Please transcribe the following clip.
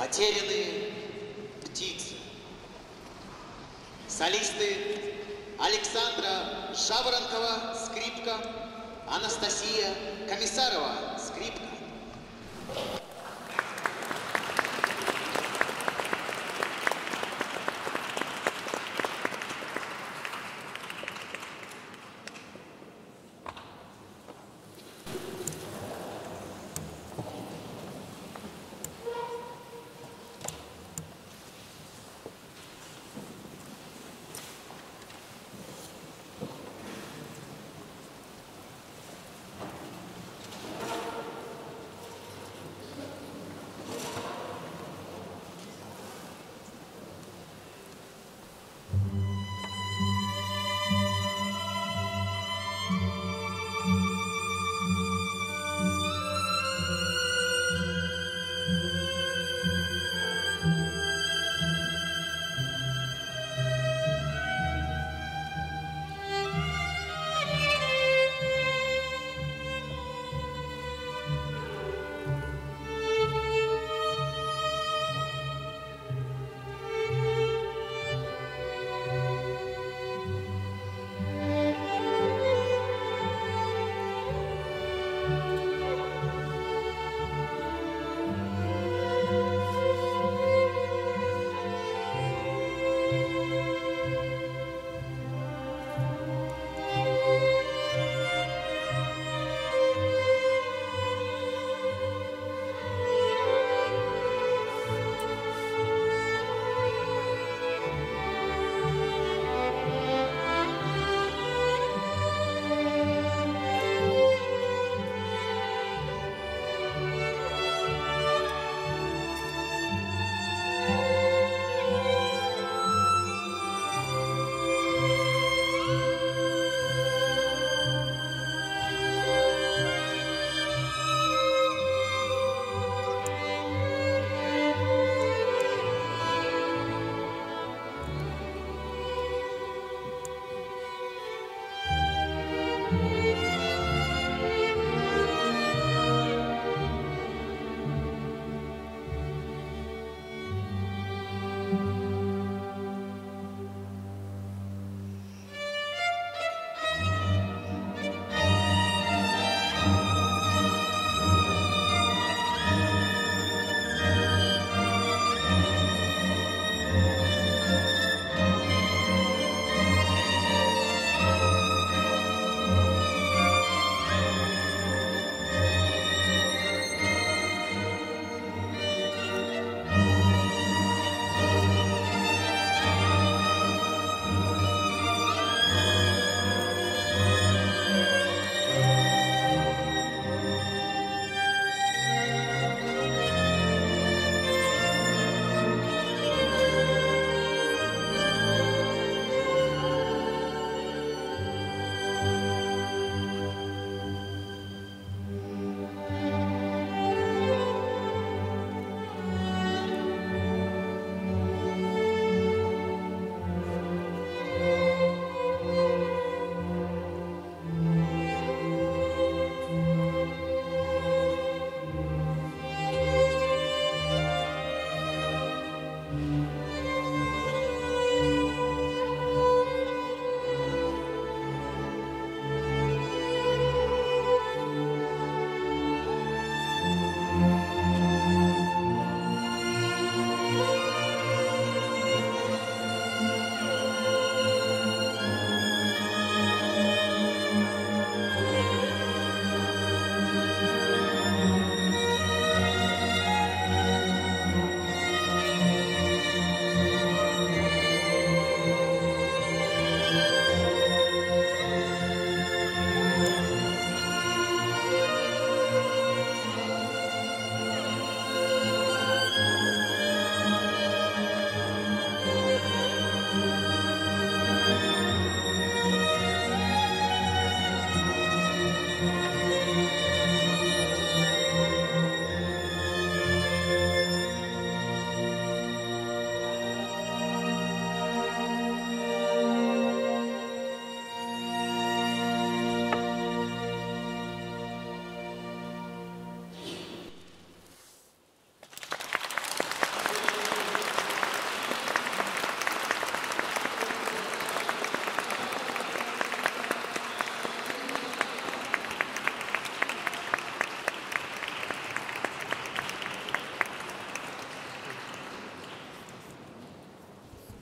Потерянные птицы. Солисты Александра Жаворонкова, скрипка, Анастасия Комиссарова, скрипка.